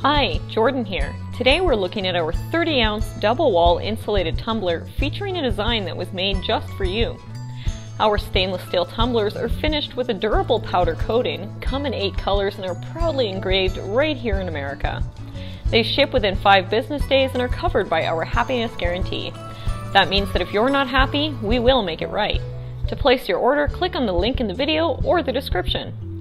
Hi, Jordan here. Today we're looking at our 30 ounce double wall insulated tumbler featuring a design that was made just for you. Our stainless steel tumblers are finished with a durable powder coating, come in 8 colors, and are proudly engraved right here in America. They ship within 5 business days and are covered by our happiness guarantee. That means that if you're not happy, we will make it right. To place your order, click on the link in the video or the description.